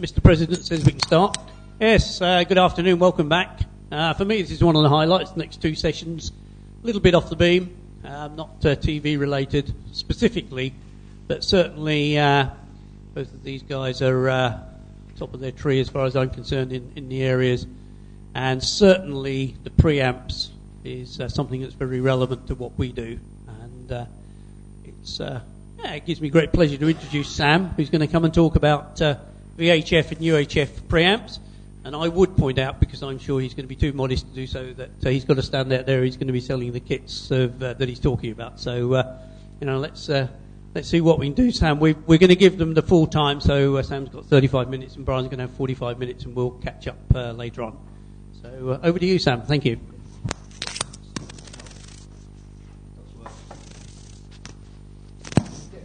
Mr. President says we can start. Yes, uh, good afternoon, welcome back. Uh, for me, this is one of the highlights, the next two sessions. A little bit off the beam, um, not uh, TV related specifically, but certainly uh, both of these guys are uh, top of their tree as far as I'm concerned in, in the areas. And certainly the preamps is uh, something that's very relevant to what we do. And it's, yeah, it gives me great pleasure to introduce Sam, who's going to come and talk about VHF and UHF preamps. And I would point out, because I'm sure he's going to be too modest to do so, that uh, he's got to stand out there. He's going to be selling the kits of, uh, that he's talking about. So, uh, you know, let's uh, let's see what we can do, Sam. we are going to give them the full time. So uh, Sam's got 35 minutes, and Brian's going to have 45 minutes, and we'll catch up uh, later on. So over to you, Sam. Thank you.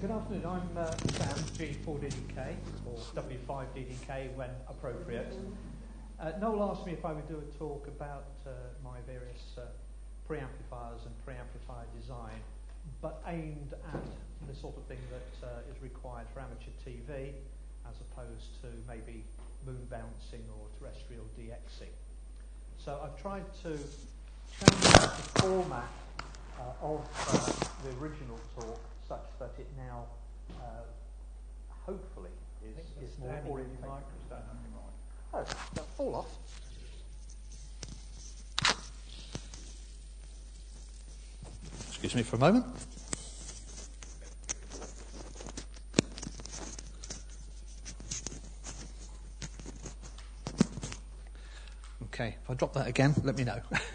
Good afternoon. I'm Sam, G4DDK, or W5DDK when appropriate. Uh, Noel asked me if I would do a talk about uh, my various uh, preamplifiers and preamplifier design, but aimed at the sort of thing that uh, is required for amateur TV, as opposed to maybe moon bouncing or terrestrial DXing. So I've tried to change the format uh, of uh, the original talk such that it now, hopefully, is, is more oriented. Oh, that fall off. Excuse me for a moment. Okay, if I drop that again, let me know.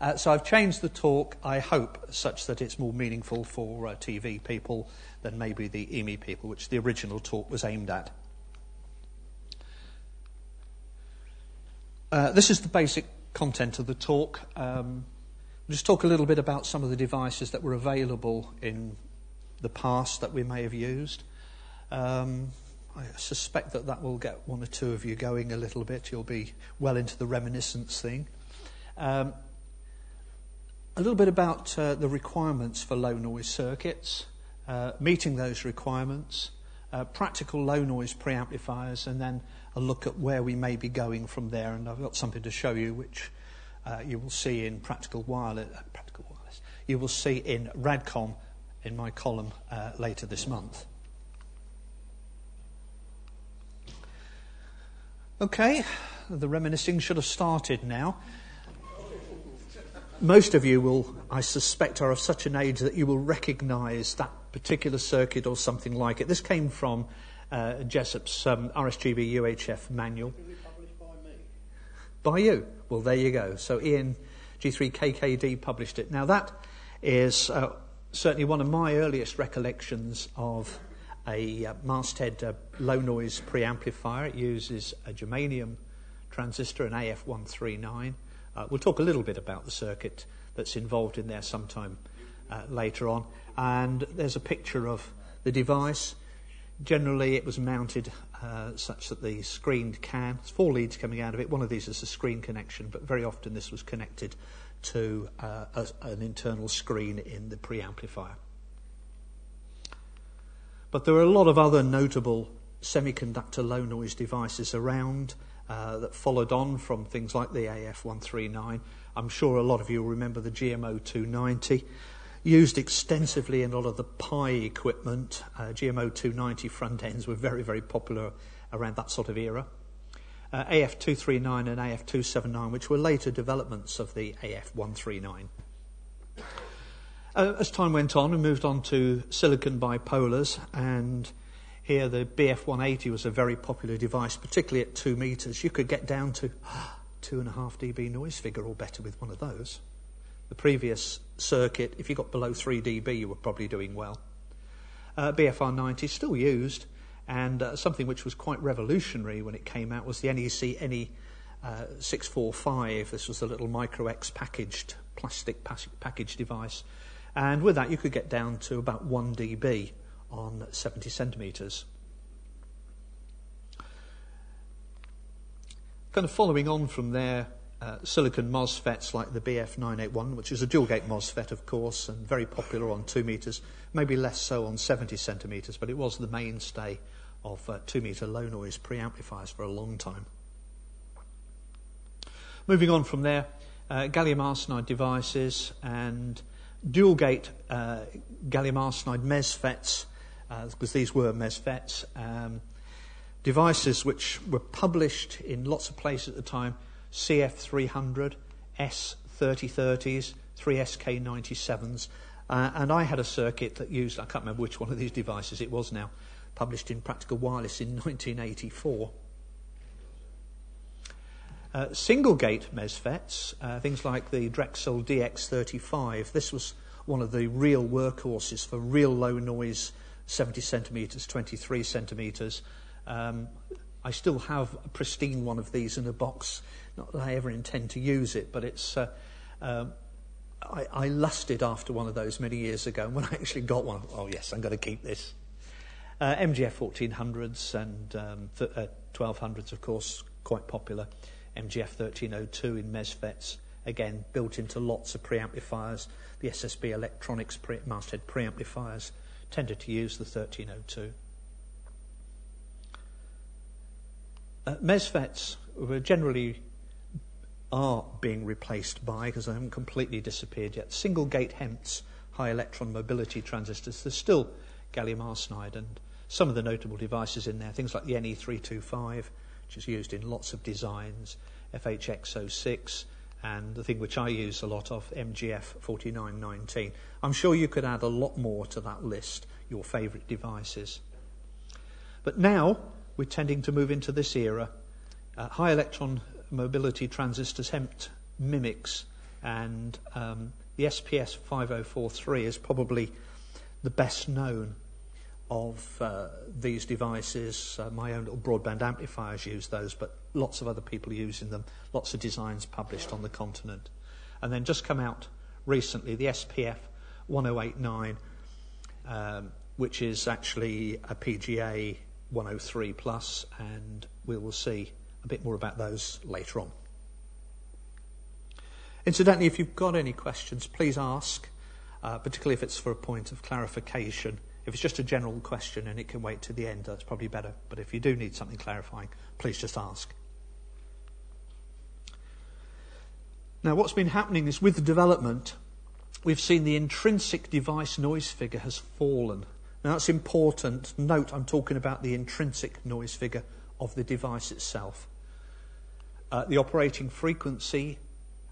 uh, so I've changed the talk, I hope, such that it's more meaningful for uh, TV people than maybe the EME people, which the original talk was aimed at. Uh, this is the basic content of the talk. Um, I'll just talk a little bit about some of the devices that were available in the past that we may have used. Um, I suspect that that will get one or two of you going a little bit. You'll be well into the reminiscence thing. Um, a little bit about uh, the requirements for low noise circuits, uh, meeting those requirements, uh, practical low noise preamplifiers, and then a look at where we may be going from there. And I've got something to show you which uh, you will see in practical wireless, uh, practical wireless. You will see in Radcom in my column uh, later this month. Okay, the reminiscing should have started now. Most of you will, I suspect, are of such an age that you will recognise that particular circuit or something like it. This came from uh, Jessop's um, RSGB UHF manual. By, by you? Well, there you go. So Ian G3KKD published it. Now, that is uh, certainly one of my earliest recollections of a uh, masthead uh, low noise preamplifier. It uses a germanium transistor, an AF139. Uh, we'll talk a little bit about the circuit that's involved in there sometime uh, later on. And there's a picture of the device. Generally, it was mounted uh, such that the screened can, there's four leads coming out of it. One of these is a screen connection, but very often this was connected to uh, a, an internal screen in the preamplifier. But there are a lot of other notable semiconductor low noise devices around uh, that followed on from things like the AF139. I'm sure a lot of you will remember the GMO 290 used extensively in a lot of the Pye equipment. Uh, GMO 290 front ends were very, very popular around that sort of era. Uh, AF239 and AF279, which were later developments of the AF139. Uh, as time went on, we moved on to silicon bipolars, and here the BF180 was a very popular device, particularly at two meters. You could get down to two and a half dB noise figure or better with one of those. The previous circuit, if you got below 3 dB, you were probably doing well. Uh, BFR90 is still used, and uh, something which was quite revolutionary when it came out was the NEC NE uh, 645. This was a little micro X packaged plastic package device, and with that you could get down to about 1 dB on 70 centimetres. Kind of following on from there, uh, silicon MOSFETs like the BF981, which is a dual gate MOSFET, of course, and very popular on 2 metres, maybe less so on 70 centimetres, but it was the mainstay of uh, 2 meter low noise preamplifiers for a long time. Moving on from there, uh, gallium arsenide devices and dual gate uh, gallium arsenide MESFETs, because these were MESFETs, um, devices which were published in lots of places at the time CF300, S3030s, 3SK97s. Uh, and I had a circuit that used, I can't remember which one of these devices it was now, published in Practical Wireless in 1984. Uh, single gate MESFETs, uh, things like the Dexcel DX35, this was one of the real workhorses for real low noise 70 centimetres, 23 centimetres. Um, I still have a pristine one of these in a box. Not that I ever intend to use it, but it's. Uh, um, I, I, lusted after one of those many years ago, and when I actually got one, oh yes, I'm going to keep this. Uh, MGF 1400s and um, th- uh, 1200s, of course, quite popular. MGF 1302 in MESFETs, again, built into lots of preamplifiers. The SSB Electronics pre- masthead preamplifiers tended to use the 1302. Uh, MESFETs were generally are being replaced by, because they haven't completely disappeared yet, single gate HEMTs, high electron mobility transistors. There's still gallium arsenide and some of the notable devices in there, things like the NE325, which is used in lots of designs, FHX06, and the thing which I use a lot of, MGF 4919. I'm sure you could add a lot more to that list, your favourite devices. But now we're tending to move into this era. Uh, high electron mobility transistors, HEMT MMICs, and um, the SPF 5043 is probably the best known of uh, these devices. Uh, my own little broadband amplifiers use those, but lots of other people are using them. Lots of designs published on the continent. And then just come out recently the SPF 1089, um, which is actually a PGA 103 plus, and we will see a bit more about those later on. Incidentally, if you've got any questions, please ask, uh, particularly if it's for a point of clarification. If it's just a general question and it can wait to the end, that's probably better. But if you do need something clarifying, please just ask. Now, what's been happening is with the development, we've seen the intrinsic device noise figure has fallen. Now, that's important. Note, I'm talking about the intrinsic noise figure of the device itself. Uh, the operating frequency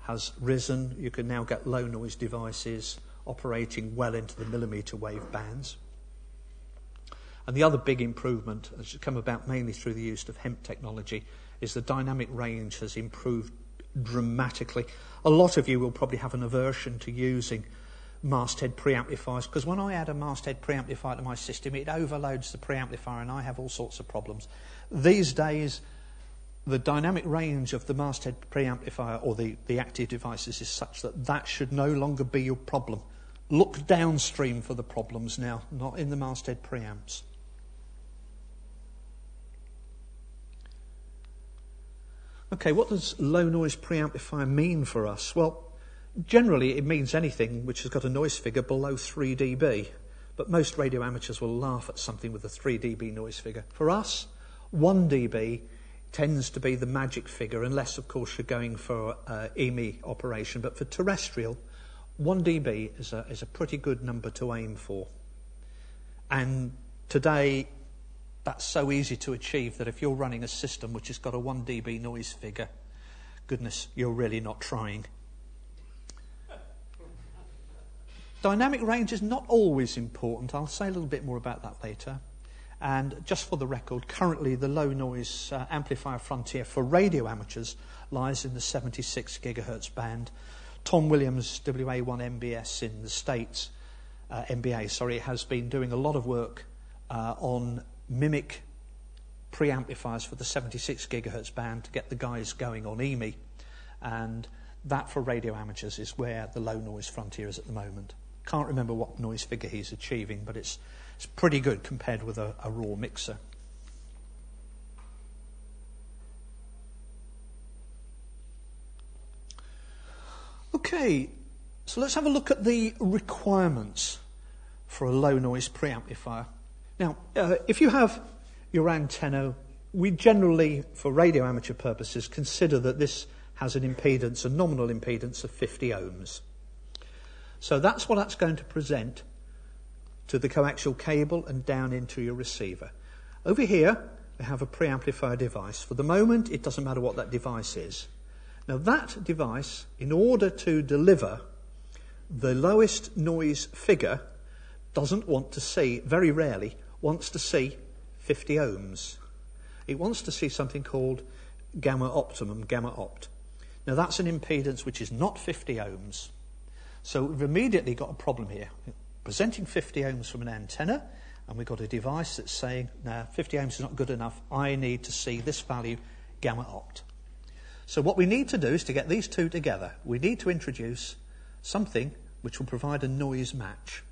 has risen. You can now get low noise devices operating well into the millimetre wave bands. And the other big improvement, has come about mainly through the use of HEMT technology, is the dynamic range has improved dramatically. A lot of you will probably have an aversion to using masthead preamplifiers because when I add a masthead preamplifier to my system, it overloads the preamplifier and I have all sorts of problems. These days, the dynamic range of the masthead preamplifier or the, the active devices is such that that should no longer be your problem. Look downstream for the problems now, not in the masthead preamps. Okay, what does low noise preamplifier mean for us? Well, generally it means anything which has got a noise figure below 3 dB. But most radio amateurs will laugh at something with a 3 dB noise figure. For us, 1 dB tends to be the magic figure, unless, of course, you're going for uh, EME operation. But for terrestrial, 1 dB is a, is a pretty good number to aim for. And today, that's so easy to achieve that if you're running a system which has got a 1 dB noise figure, goodness, you're really not trying. Dynamic range is not always important. I'll say a little bit more about that later. And just for the record, currently the low noise uh, amplifier frontier for radio amateurs lies in the 76 gigahertz band. Tom Williams, WA1 MBS in the States, uh, MBA, sorry, has been doing a lot of work uh, on MMIC preamplifiers for the 76 gigahertz band to get the guys going on EME. And that for radio amateurs is where the low noise frontier is at the moment. Can't remember what noise figure he's achieving, but it's, it's pretty good compared with a, a raw mixer. Okay, so let's have a look at the requirements for a low noise preamplifier. Now, uh, if you have your antenna, we generally, for radio amateur purposes, consider that this has an impedance, a nominal impedance of 50 ohms. So that's what that's going to present to the coaxial cable and down into your receiver. Over here, we have a preamplifier device. For the moment, it doesn't matter what that device is. Now, that device, in order to deliver the lowest noise figure, doesn't want to see, very rarely, wants to see 50 ohms. It wants to see something called gamma optimum, gamma opt. Now, that's an impedance which is not 50 ohms. So, we've immediately got a problem here. Presenting 50 ohms from an antenna, and we've got a device that's saying, no, 50 ohms is not good enough. I need to see this value, gamma opt. So what we need to do is to get these two together. We need to introduce something which will provide a noise match.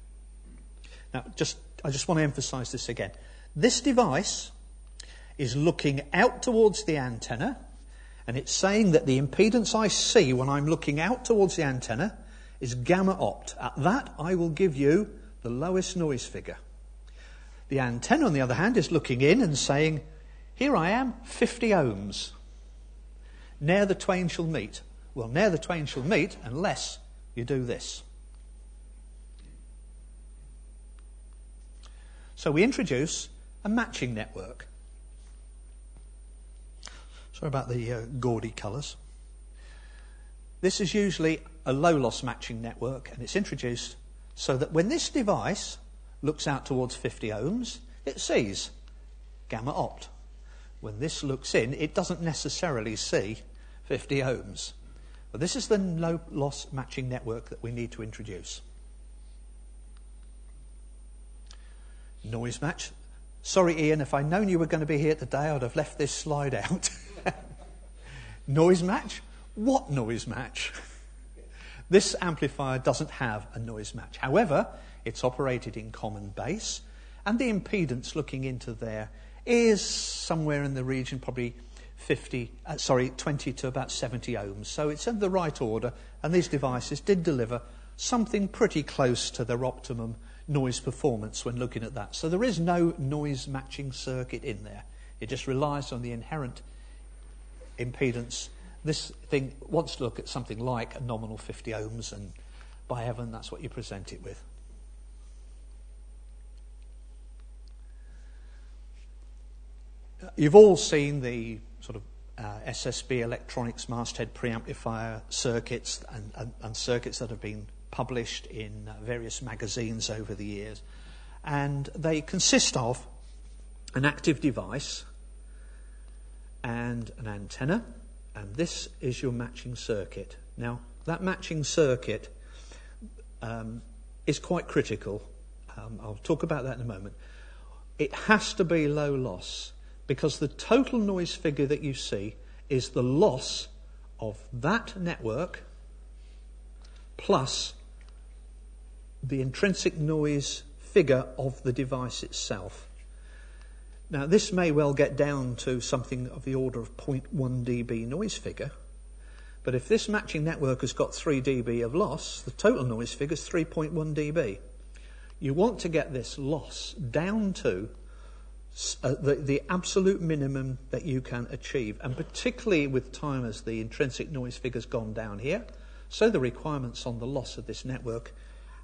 Now, just, I just want to emphasize this again. This device is looking out towards the antenna, and it's saying that the impedance I see when I'm looking out towards the antenna is gamma opt. At that, I will give you the lowest noise figure. The antenna, on the other hand, is looking in and saying, Here I am, 50 ohms. Ne'er the twain shall meet. Well, ne'er the twain shall meet unless you do this. So we introduce a matching network. Sorry about the uh, gaudy colours. This is usually a low loss matching network, and it's introduced so that when this device looks out towards 50 ohms, it sees gamma opt. When this looks in, it doesn't necessarily see 50 ohms. But this is the low loss matching network that we need to introduce. Noise match. Sorry, Ian, if I'd known you were going to be here today, I'd have left this slide out. noise match? What noise match? this amplifier doesn't have a noise match. However, it's operated in common base, and the impedance looking into there is somewhere in the region, probably 50, uh, sorry, 20 to about 70 ohms. So it's in the right order, and these devices did deliver something pretty close to their optimum noise performance when looking at that. So there is no noise matching circuit in there. It just relies on the inherent impedance. This thing wants to look at something like a nominal 50 ohms, and by heaven, that's what you present it with. You've all seen the sort of uh, SSB electronics masthead preamplifier circuits and, and, and, circuits that have been published in various magazines over the years. And they consist of an active device and an antenna, and this is your matching circuit. Now, that matching circuit um, is quite critical. Um, I'll talk about that in a moment. It has to be low loss because the total noise figure that you see is the loss of that network plus the intrinsic noise figure of the device itself. Now, this may well get down to something of the order of 0.1 dB noise figure, but if this matching network has got 3 dB of loss, the total noise figure is 3.1 dB. You want to get this loss down to uh, the, the absolute minimum that you can achieve. And particularly with time as the intrinsic noise figure's gone down here, so the requirements on the loss of this network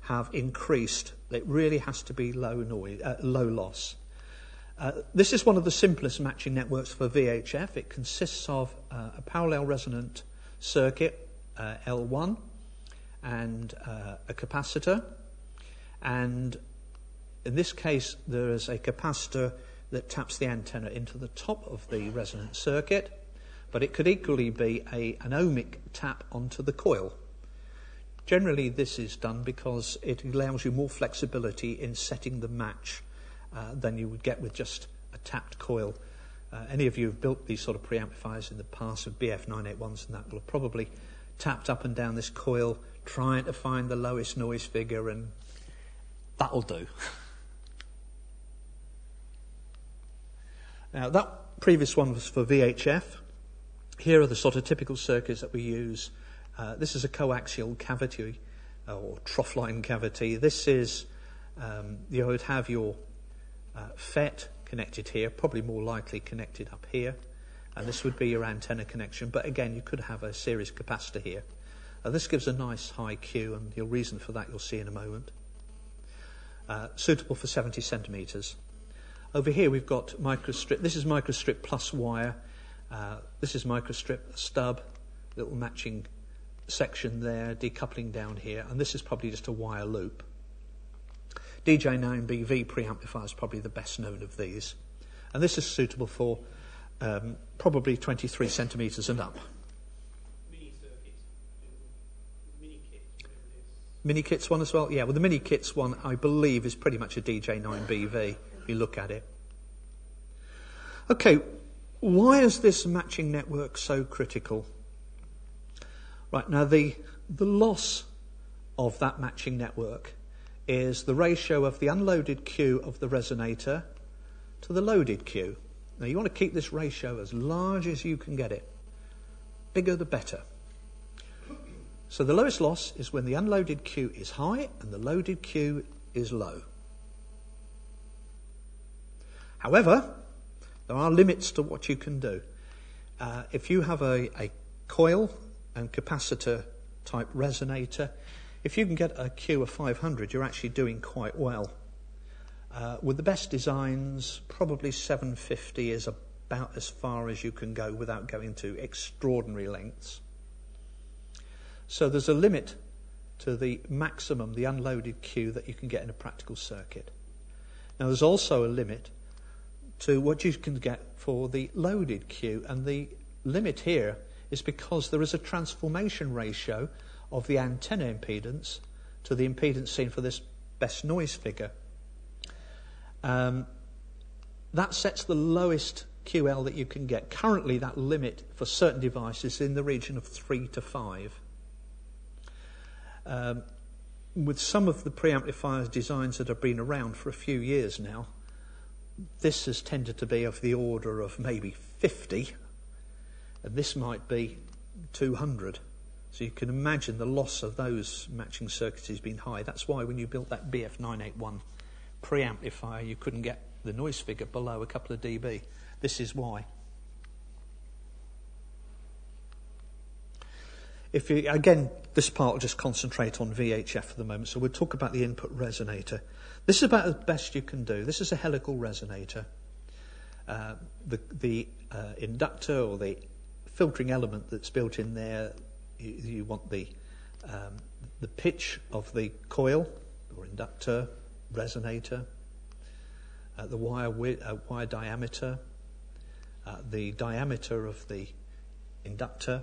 have increased. It really has to be low, noise, uh, low loss. Uh, this is one of the simplest matching networks for VHF. It consists of uh, a parallel resonant circuit, uh, L1, and uh, a capacitor. And in this case, there is a capacitor that taps the antenna into the top of the resonant circuit, but it could equally be a, an ohmic tap onto the coil. Generally, this is done because it allows you more flexibility in setting the match uh, than you would get with just a tapped coil. Uh, any of you who've built these sort of preamplifiers in the past of BF981s and that will have probably tapped up and down this coil trying to find the lowest noise figure, and that'll do. Now, that previous one was for VHF. Here are the sort of typical circuits that we use. Uh, this is a coaxial cavity uh, or trough line cavity. This is, um, you would have your uh, FET connected here, probably more likely connected up here. And this would be your antenna connection. But again, you could have a series capacitor here. Uh, this gives a nice high Q, and the reason for that you'll see in a moment. Uh, suitable for 70 centimetres. Over here we've got microstrip. This is microstrip plus wire. Uh, this is microstrip stub, little matching section there, decoupling down here, and this is probably just a wire loop. DJ9BV preamplifier is probably the best known of these. And this is suitable for um, probably 23 centimetres and up. Mini mini kits, Mini kits one as well? Yeah, well, the mini kits one, I believe, is pretty much a DJ9BV if you look at it. Okay, why is this matching network so critical? Right, now the, the loss of that matching network is the ratio of the unloaded Q of the resonator to the loaded Q. Now you want to keep this ratio as large as you can get it. Bigger the better. So the lowest loss is when the unloaded Q is high and the loaded Q is low. However, there are limits to what you can do. Uh, if you have a, a coil and capacitor type resonator, if you can get a Q of 500, you're actually doing quite well. Uh, with the best designs, probably 750 is about as far as you can go without going to extraordinary lengths. So there's a limit to the maximum, the unloaded Q that you can get in a practical circuit. Now there's also a limit to what you can get for the loaded Q, and the limit here is because there is a transformation ratio of the antenna impedance to the impedance seen for this best noise figure. Um, that sets the lowest QL that you can get. Currently, that limit for certain devices is in the region of 3 to 5. Um, with some of the preamplifiers designs that have been around for a few years now, this has tended to be of the order of maybe 50, and this might be 200. So you can imagine the loss of those matching circuits has been high. That's why when you built that BF981 preamplifier, you couldn't get the noise figure below a couple of dB. This is why. If you, again, this part will just concentrate on VHF for the moment, so we'll talk about the input resonator. This is about the best you can do. This is a helical resonator. Uh, the, the uh, inductor or the filtering element that's built in there you, you want the, um, the pitch of the coil or inductor, resonator, uh, the wire, wi- uh, wire diameter, uh, the diameter of the inductor,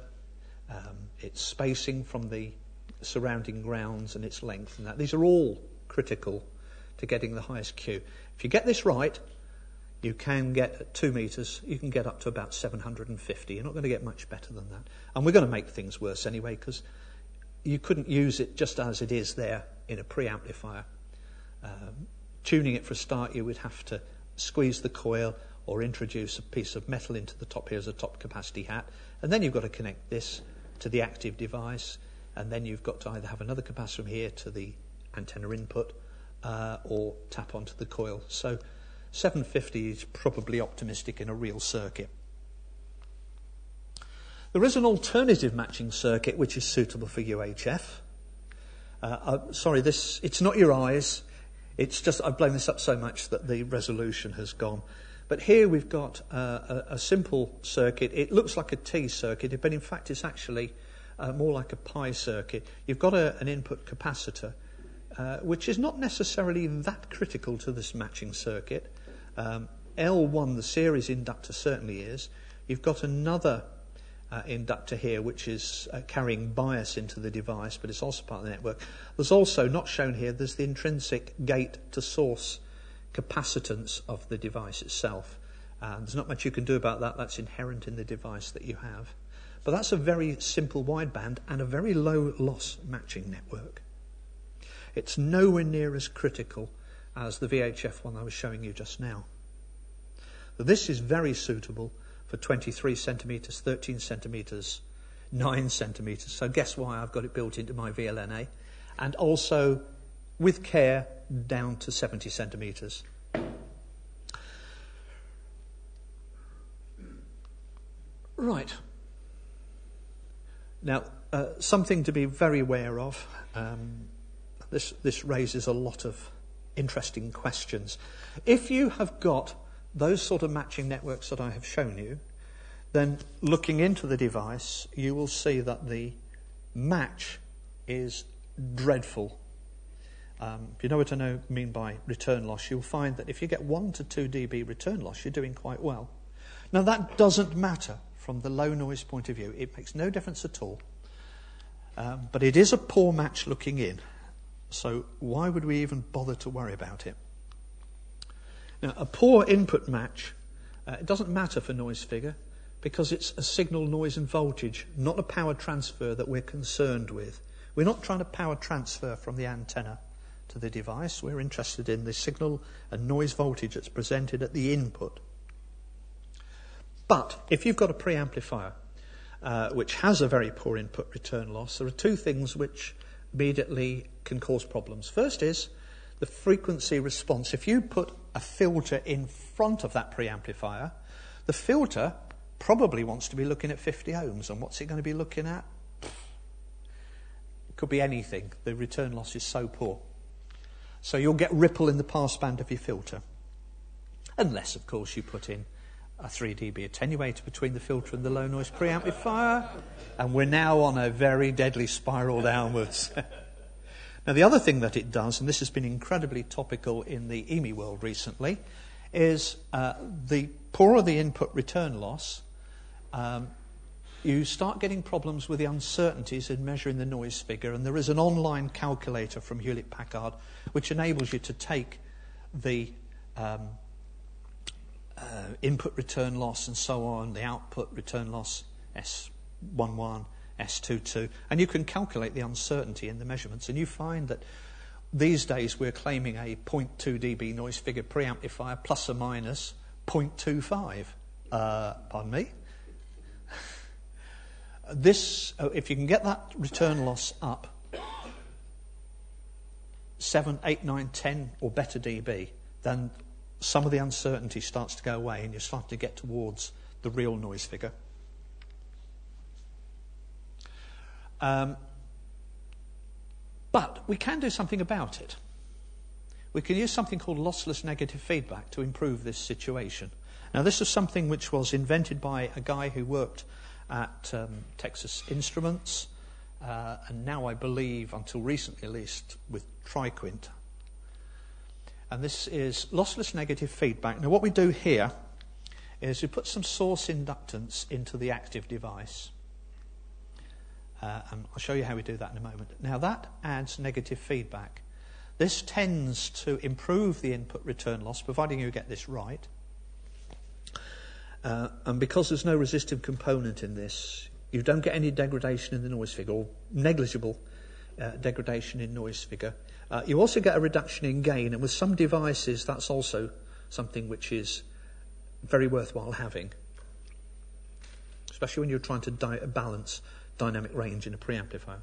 um, its spacing from the surrounding grounds and its length and that. These are all critical to getting the highest Q. If you get this right, you can get at two metres, you can get up to about 750. You're not going to get much better than that. And we're going to make things worse anyway because you couldn't use it just as it is there in a preamplifier. Um, tuning it for a start, you would have to squeeze the coil or introduce a piece of metal into the top here as a top capacity hat. And then you've got to connect this to the active device. And then you've got to either have another capacitor here to the antenna input uh, or tap onto the coil. So 750 is probably optimistic in a real circuit. There is an alternative matching circuit which is suitable for UHF. Uh, uh, sorry, this it's not your eyes. It's just I've blown this up so much that the resolution has gone. But here we've got uh, a, a, simple circuit. It looks like a T circuit, but in fact it's actually uh, more like a pi circuit. You've got a, an input capacitor, uh, which is not necessarily that critical to this matching circuit. Um, L1, the series inductor, certainly is. You've got another uh, inductor here which is uh, carrying bias into the device, but it's also part of the network. There's also, not shown here, there's the intrinsic gate to source capacitance of the device itself. And there's not much you can do about that, that's inherent in the device that you have. But that's a very simple wideband and a very low loss matching network. It's nowhere near as critical as the VHF one I was showing you just now. This is very suitable for 23 centimetres, 13 centimetres, 9 centimetres. So guess why I've got it built into my VLNA. And also, with care, down to 70 centimetres. Right. Now, uh, something to be very aware of. Um, this, this raises a lot of interesting questions. If you have got those sort of matching networks that I have shown you, then looking into the device, you will see that the match is dreadful. Um, if you know what I know, mean by return loss, you'll find that if you get 1 to 2 dB return loss, you're doing quite well. Now, that doesn't matter from the low noise point of view. It makes no difference at all. Um, but it is a poor match looking in. So why would we even bother to worry about it? Now, a poor input match, uh, it doesn't matter for noise figure because it's a signal noise and voltage, not a power transfer that we're concerned with. We're not trying to power transfer from the antenna to the device. We're interested in the signal and noise voltage that's presented at the input. But if you've got a preamplifier uh, which has a very poor input return loss, there are two things which immediately can cause problems. First is the frequency response. If you put a filter in front of that preamplifier, the filter probably wants to be looking at 50 ohms. And what's it going to be looking at? It could be anything. The return loss is so poor. So you'll get ripple in the passband of your filter. Unless, of course, you put in a 3 dB attenuator between the filter and the low noise preamplifier. And we're now on a very deadly spiral downwards. now, the other thing that it does, and this has been incredibly topical in the EME world recently, is uh, the poorer the input return loss, um, you start getting problems with the uncertainties in measuring the noise figure. And there is an online calculator from Hewlett Packard which enables you to take the um, uh, input return loss and so on, the output return loss S11, S22, and you can calculate the uncertainty in the measurements. And you find that these days we're claiming a 0.2 dB noise figure preamplifier plus or minus 0.25. Uh, pardon me? This, uh, if you can get that return loss up 7, 8, 9, 10 or better dB, then some of the uncertainty starts to go away and you start to get towards the real noise figure. Um, but we can do something about it. We can use something called lossless negative feedback to improve this situation. Now, this is something which was invented by a guy who worked at um, Texas Instruments, uh, and now I believe, until recently at least, with Triquint. And this is lossless negative feedback. Now, what we do here is we put some source inductance into the active device. Uh, and I'll show you how we do that in a moment. Now, that adds negative feedback. This tends to improve the input return loss, providing you get this right. Uh, and because there's no resistive component in this, you don't get any degradation in the noise figure, or negligible uh, degradation in noise figure. Uh, you also get a reduction in gain, and with some devices, that's also something which is very worthwhile having, especially when you're trying to di- balance dynamic range in a preamplifier.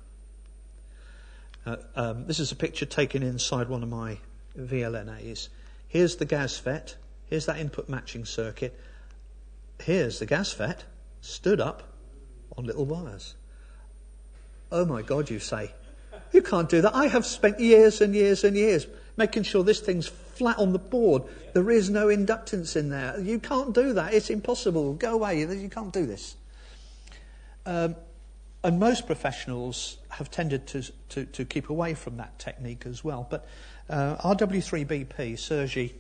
Uh, um, this is a picture taken inside one of my VLNAs. Here's the GASFET. Here's that input matching circuit here's the GASFET stood up on little wires. Oh my God, you say. You can't do that. I have spent years and years and years making sure this thing's flat on the board. There is no inductance in there. You can't do that. It's impossible. Go away. You can't do this. Um, and most professionals have tended to, to, to, keep away from that technique as well. But uh, RW3BP, Sergi,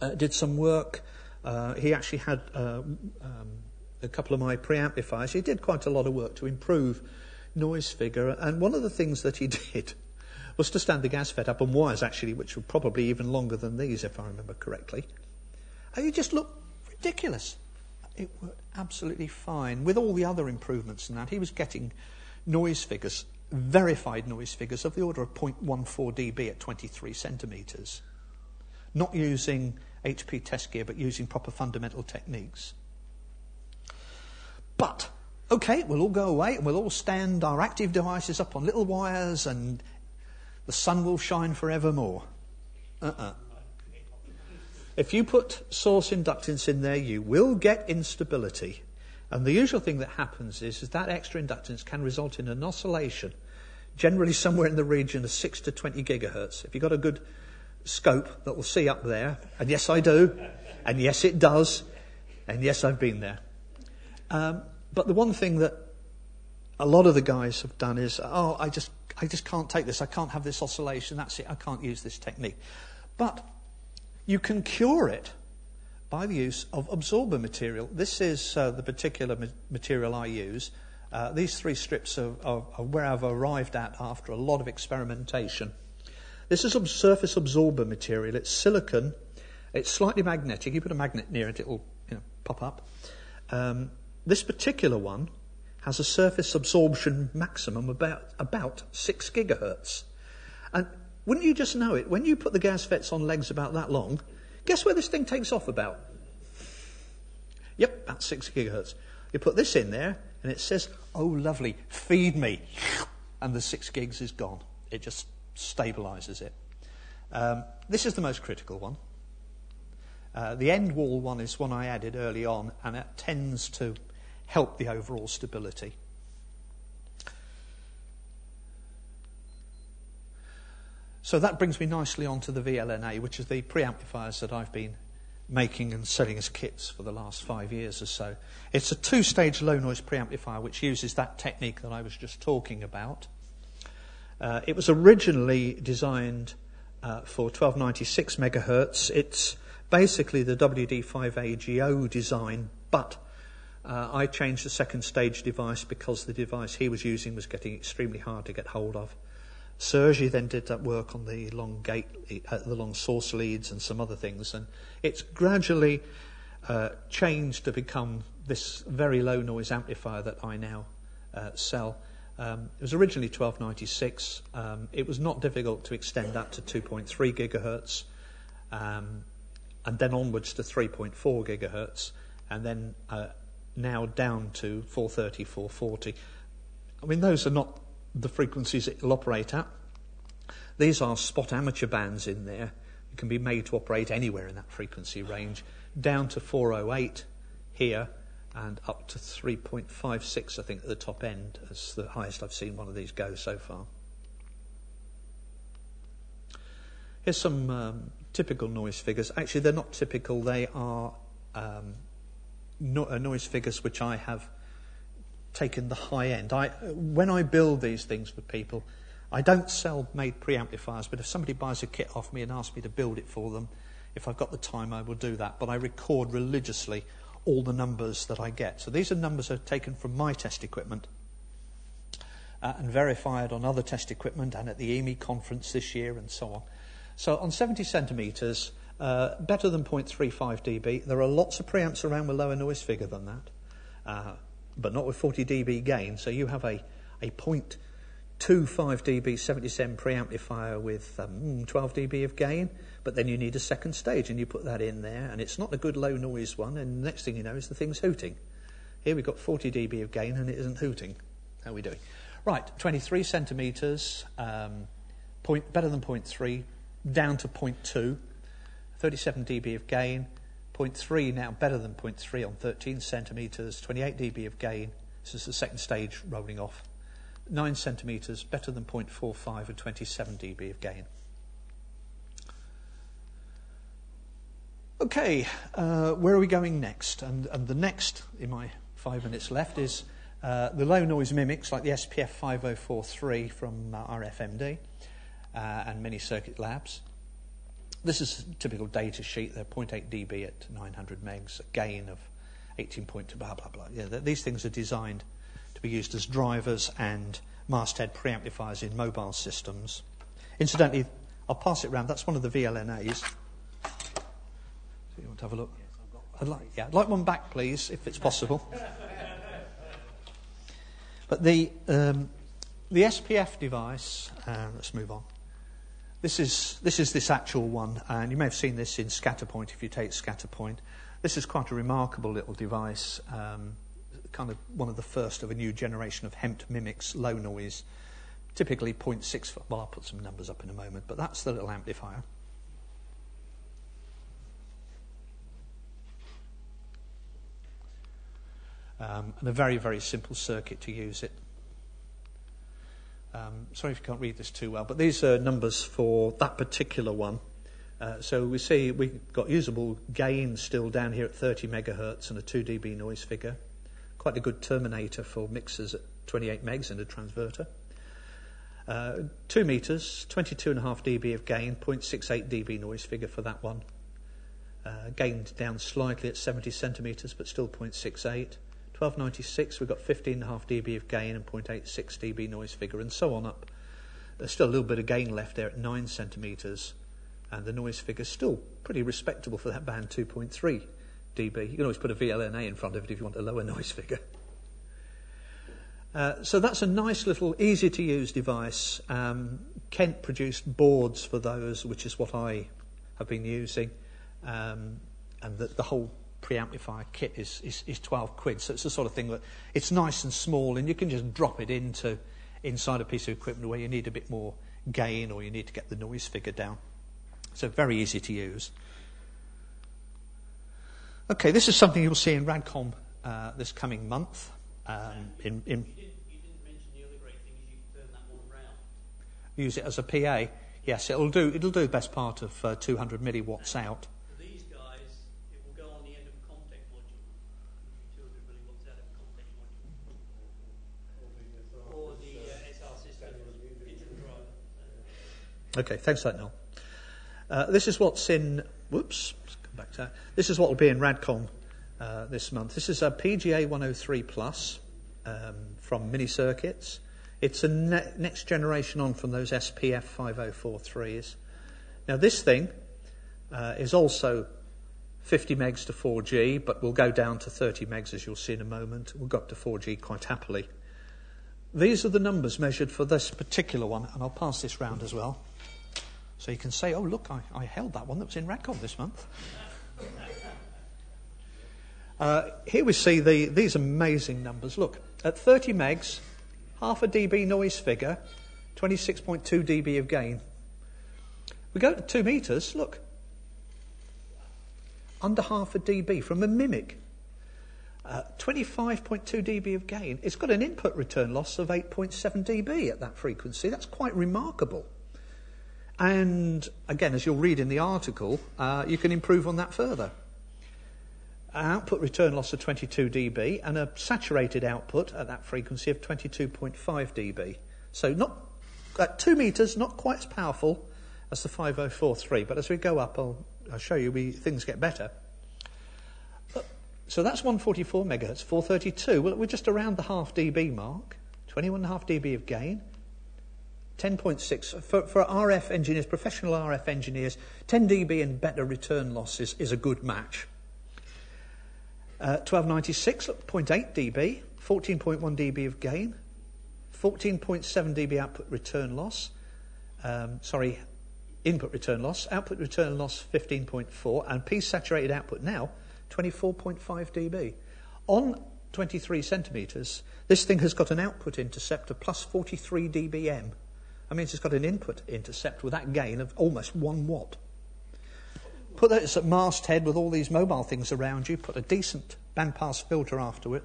uh, did some work uh, he actually had uh, um, a couple of my preamplifiers. He did quite a lot of work to improve noise figure, and one of the things that he did was to stand the GASFET up on wires, actually, which were probably even longer than these, if I remember correctly. And you just look ridiculous. It worked absolutely fine. With all the other improvements in that, he was getting noise figures, verified noise figures, of the order of 0.14 dB at 23 centimetres. Not using HP test gear, but using proper fundamental techniques. But, okay, we'll all go away and we'll all stand our active devices up on little wires and the sun will shine forevermore. Uh-uh. If you put source inductance in there, you will get instability. And the usual thing that happens is, is that extra inductance can result in an oscillation, generally somewhere in the region of 6 to 20 gigahertz. If you've got a good scope that will see up there, and yes, I do, and yes, it does, and yes, I've been there. Um, but the one thing that a lot of the guys have done is, oh, I just, I just can't take this. I can't have this oscillation. That's it. I can't use this technique. But you can cure it by the use of absorber material. This is uh, the particular ma- material I use. Uh, these three strips are, are, are, where I've arrived at after a lot of experimentation. This is a surface absorber material. It's silicon. It's slightly magnetic. You put a magnet near it, it'll you know, pop up. Um, this particular one has a surface absorption maximum about, about 6 gigahertz. And wouldn't you just know it? When you put the gas GASFETs on legs about that long, guess where this thing takes off about? Yep, about 6 gigahertz. You put this in there, and it says, oh, lovely, feed me. And the 6 gigs is gone. It just stabilizes it. Um, this is the most critical one. Uh, the end wall one is one I added early on, and it tends to help the overall stability. So that brings me nicely on to the VLNA, which is the preamplifiers that I've been making and selling as kits for the last five years or so. It's a two stage low noise preamplifier which uses that technique that I was just talking about. Uh, it was originally designed uh, for 1296 megahertz. It's basically the WD5AGO design, but uh, I changed the second stage device because the device he was using was getting extremely hard to get hold of. Sergi then did that work on the long gate, uh, the long source leads, and some other things, and it's gradually uh, changed to become this very low noise amplifier that I now uh, sell. Um, it was originally 1296. Um, it was not difficult to extend that to 2.3 gigahertz, um, and then onwards to 3.4 gigahertz, and then uh, now down to 430, 440. I mean, those are not the frequencies it will operate at. These are spot amateur bands in there. It can be made to operate anywhere in that frequency range, down to 408 here and up to 3.56, I think, at the top end, as the highest I've seen one of these go so far. Here's some um, typical noise figures. Actually, they're not typical, they are um, no, uh, noise figures which I have taken the high end. I, when I build these things for people, I don't sell made preamplifiers, but if somebody buys a kit off me and asks me to build it for them, if I've got the time, I will do that. But I record religiously all the numbers that I get. So these are numbers are taken from my test equipment uh, and verified on other test equipment and at the EME conference this year and so on. So on 70 centimetres, uh, better than 0.35 dB. There are lots of preamps around with lower noise figure than that, uh, but not with 40 dB gain. So you have a, a 0.25 dB 77 preamplifier with um, 12 dB of gain, but then you need a second stage and you put that in there, and it's not a good low noise one, and the next thing you know is the thing's hooting. Here we've got 40 dB of gain and it isn't hooting. How are we doing? Right, 23 centimetres, um, point, better than 0.3, down to 0.2. 37 dB of gain, 0.3 now better than 0.3 on 13 centimetres, 28 dB of gain. Is the second stage rolling off. 9 centimetres better than 0.45 and 27 dB of gain. Okay, uh, where are we going next? And, and, the next, in my five minutes left, is uh, the low noise MMICs like the SPF 5043 from uh, RFMD uh, and many circuit labs. This is a typical data sheet. They're 0.8 dB at 900 megs, a gain of 18.2, blah, blah, blah. Yeah, these things are designed to be used as drivers and masthead preamplifiers in mobile systems. Incidentally, I'll pass it around. That's one of the VLNAs. So you want to have a look? I'd like, yeah, I'd like one back, please, if it's possible. but the, um, the SPF device, uh, let's move on. This is, this is this actual one, and you may have seen this in Scatterpoint if you take Scatterpoint. This is quite a remarkable little device, um, kind of one of the first of a new generation of HEMT MMICs low noise, typically 0.6. Well, I'll put some numbers up in a moment, but that's the little amplifier. um, and a very, very simple circuit to use it. Um, sorry if you can't read this too well, but these are numbers for that particular one. Uh, so we see we've got usable gain still down here at 30 megahertz and a 2 dB noise figure. Quite a good terminator for mixers at 28 megs and a transverter. Uh, 2 meters, 22.5 dB of gain, 0.68 dB noise figure for that one. Uh, gained down slightly at 70 centimeters, but still 0.68. 1296, we've got 15.5 dB of gain and 0.86 dB noise figure, and so on up. There's still a little bit of gain left there at 9 centimetres, and the noise figure is still pretty respectable for that band 2.3 dB. You can always put a VLNA in front of it if you want a lower noise figure. Uh, so that's a nice little, easy to use device. Um, Kent produced boards for those, which is what I have been using. Um, and the, the whole preamplifier kit is, is, is 12 quid. So it's the sort of thing that it's nice and small and you can just drop it into inside a piece of equipment where you need a bit more gain or you need to get the noise figure down. So very easy to use. Okay, this is something you'll see in Radcom uh, this coming month. Um, in, in use it as a PA. Yes, it'll do. It'll do the best part of uh, 200 milliwatts out. Okay, thanks for that, Noel. Uh, this is what's in. Whoops, come back to that. This is what will be in Radcom uh, this month. This is a PGA 103 Plus um, from Mini Circuits. It's a ne- next generation on from those SPF 5043s. Now, this thing uh, is also 50 megs to 4G, but we'll go down to 30 megs as you'll see in a moment. We'll go up to 4G quite happily. These are the numbers measured for this particular one, and I'll pass this round as well. So you can say, oh, look, I, I held that one that was in Radcom this month. Uh, here we see the, these amazing numbers. Look, at 30 megs, half a dB noise figure, 26.2 dB of gain. We go to 2 meters, look, under half a dB from a MMIC. Uh, 25.2 dB of gain. It's got an input return loss of 8.7 dB at that frequency. That's quite remarkable. And again, as you'll read in the article, uh, you can improve on that further. output return loss of 22 dB and a saturated output at that frequency of 22.5 dB. So not at two meters, not quite as powerful as the 5043, but as we go up, I'll, I'll show you we, things get better. So that's 144 megahertz, 432. Well, we're just around the half dB mark, 21.5 dB of gain, 10.6 for, for RF engineers, professional RF engineers, 10 dB and better return losses is is a good match. Uh, 1296, 0.8 dB, 14.1 dB of gain, 14.7 dB output return loss. Um, sorry, input return loss, output return loss 15.4, and P saturated output now 24.5 dB. On 23 centimetres, this thing has got an output intercept of plus 43 dBm. I mean, it's got an input intercept with that gain of almost one watt. Put that at masthead with all these mobile things around you, put a decent bandpass filter after it,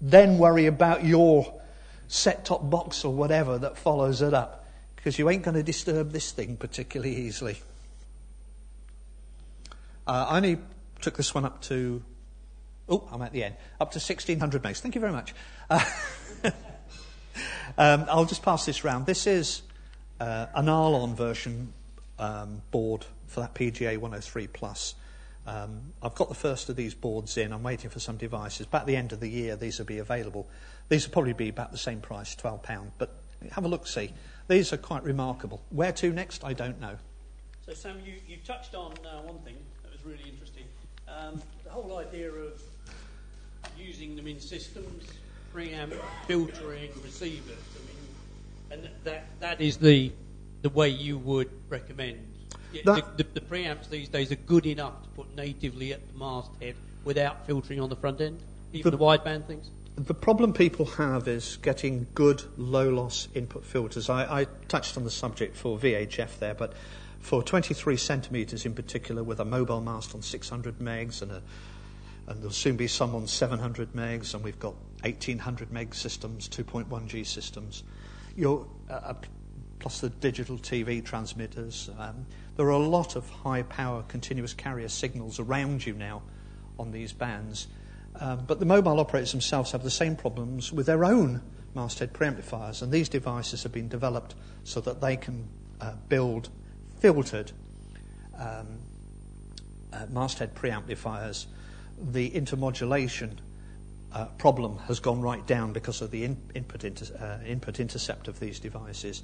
then worry about your set top box or whatever that follows it up, because you ain't going to disturb this thing particularly easily. Uh, I only took this one up to, oh, I'm at the end, up to 1600 megs. Thank you very much. Uh, Um, I'll just pass this round. This is uh, an Arlon version um, board for that PGA 103 Plus. Um, I've got the first of these boards in. I'm waiting for some devices. By the end of the year, these will be available. These will probably be about the same price, £12. But have a look, see. These are quite remarkable. Where to next, I don't know. So, Sam, you, you touched on uh, one thing that was really interesting um, the whole idea of using them in systems preamp, filtering, receivers. I mean, and that that is the the way you would recommend. The, the, the, preamps these days are good enough to put natively at the masthead without filtering on the front end, even the, the wideband things. The problem people have is getting good low loss input filters. I, I touched on the subject for VHF there, but for 23 centimeters in particular, with a mobile mast on 600 megs and a and there'll soon be some on 700 megs, and we've got 1800 meg systems, 2.1G systems. Uh, uh, plus the digital TV transmitters. Um, there are a lot of high power continuous carrier signals around you now on these bands. Um, but the mobile operators themselves have the same problems with their own masthead preamplifiers, and these devices have been developed so that they can uh, build filtered um, uh, masthead preamplifiers. The intermodulation uh, problem has gone right down because of the in, input, inter, uh, input intercept of these devices.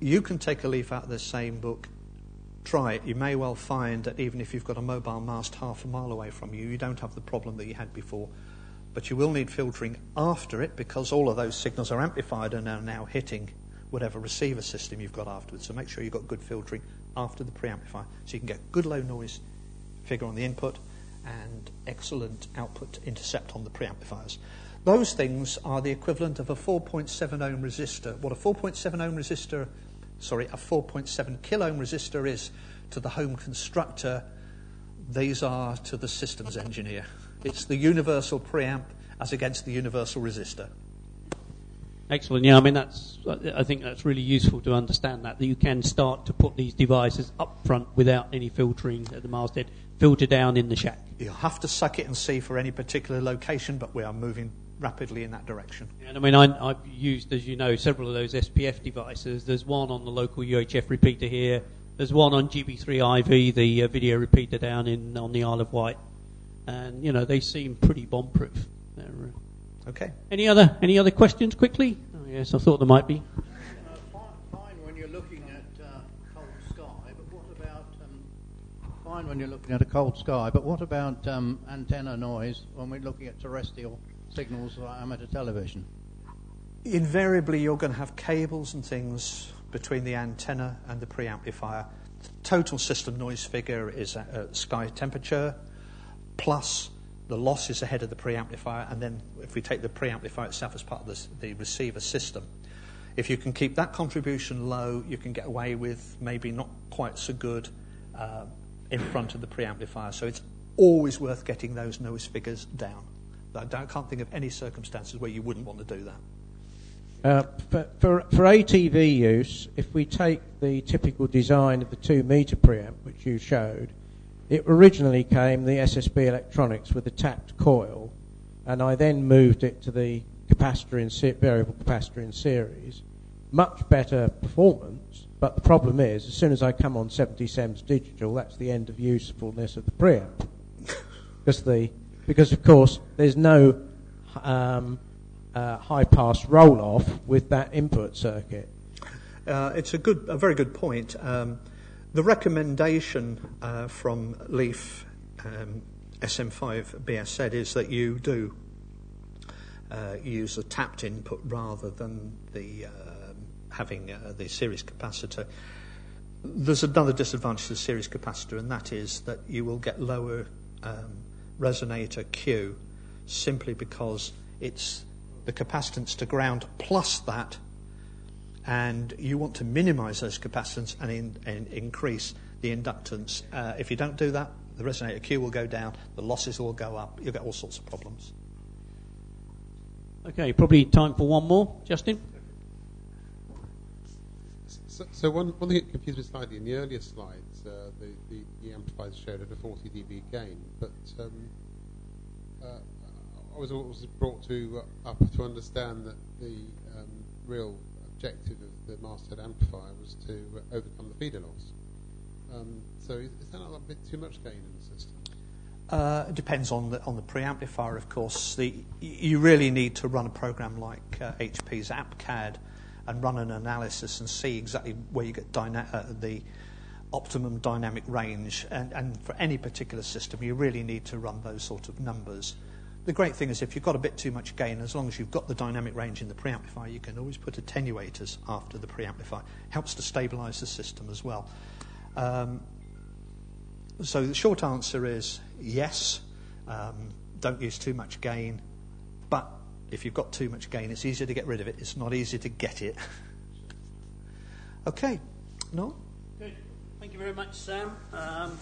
You can take a leaf out of the same book try it, you may well find that even if you've got a mobile mast half a mile away from you, you don't have the problem that you had before. But you will need filtering after it because all of those signals are amplified and are now hitting whatever receiver system you've got afterwards. So make sure you've got good filtering after the preamplifier so you can get good low noise figure on the input and excellent output intercept on the preamplifiers. Those things are the equivalent of a 4.7 ohm resistor. What a 4.7 ohm resistor sorry, a 4.7 kilo ohm resistor is to the home constructor, these are to the systems engineer. It's the universal preamp as against the universal resistor. Excellent. Yeah, I mean that's. I think that's really useful to understand that that you can start to put these devices up front without any filtering at the masthead, filter down in the shack. You'll have to suck it and see for any particular location, but we are moving rapidly in that direction. And I mean, I, have used, as you know, several of those SPF devices. There's one on the local UHF repeater here. There's one on GB3IV, the uh, video repeater down in on the Isle of Wight, and you know they seem pretty bomb-proof. Uh, okay. Any other any other questions quickly? Oh, yes, I thought there might be. Uh, fine when you're looking at uh, cold sky, but what about um, fine when you're looking at a cold sky, but what about um, antenna noise when we're looking at terrestrial signals like amateur television? Invariably, you're going to have cables and things between the antenna and the preamplifier. The total system noise figure is at, at sky temperature plus the losses ahead of the preamplifier, and then if we take the preamplifier itself as part of the, the receiver system. If you can keep that contribution low, you can get away with maybe not quite so good uh, in front of the preamplifier. So it's always worth getting those noise figures down. I can't think of any circumstances where you wouldn't want to do that. Uh, for, for, for, ATV use, if we take the typical design of the 2 metre preamp, which you showed, it originally came the SSB electronics with a tapped coil, and I then moved it to the capacitor in se- variable capacitor in series. Much better performance, but the problem is, as soon as I come on 70 SEMS digital, that's the end of usefulness of the preamp. because the because of course there's no um, uh, high pass roll off with that input circuit. Uh, it's a good, a very good point. Um, the recommendation uh, from Leif um, SM5 BSZ is that you do uh, use a tapped input rather than the um, having uh, the series capacitor. There's another disadvantage to the series capacitor, and that is that you will get lower um, resonator Q simply because it's the capacitance to ground plus that, and you want to minimize those capacitance and, in, and increase the inductance. Uh, if you don't do that, the resonator Q will go down, the losses will go up, you'll get all sorts of problems. Okay, probably time for one more. Justin? So, so one, one thing that confused me slightly in the earlier slides, uh, the, the, the, amplifiers showed at a 40 dB gain, but um, uh, I was always brought to uh, up to understand that the um, real objective of the masthead amplifier was to uh, overcome the feeder loss. Um, so is, is, that a bit too much gain in the system? Uh, it depends on the on the preamplifier, of course. The, you really need to run a program like uh, HP's AppCAD and run an analysis and see exactly where you get dyna- uh, the optimum dynamic range. And, and for any particular system, you really need to run those sort of numbers. The great thing is if you've got a bit too much gain, as long as you've got the dynamic range in the preamplifier, you can always put attenuators after the preamplifier. Helps to stabilize the system as well. Um, so the short answer is yes, um, don't use too much gain, but if you've got too much gain, it's easier to get rid of it. It's not easy to get it. okay. No? Good. Thank you very much, Sam. Um,